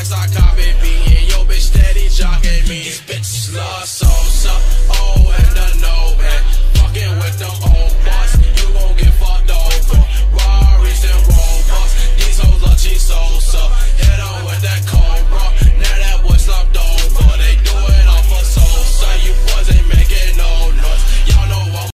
price I cop it. Be yo bitch steady jocking me. These bitches lost so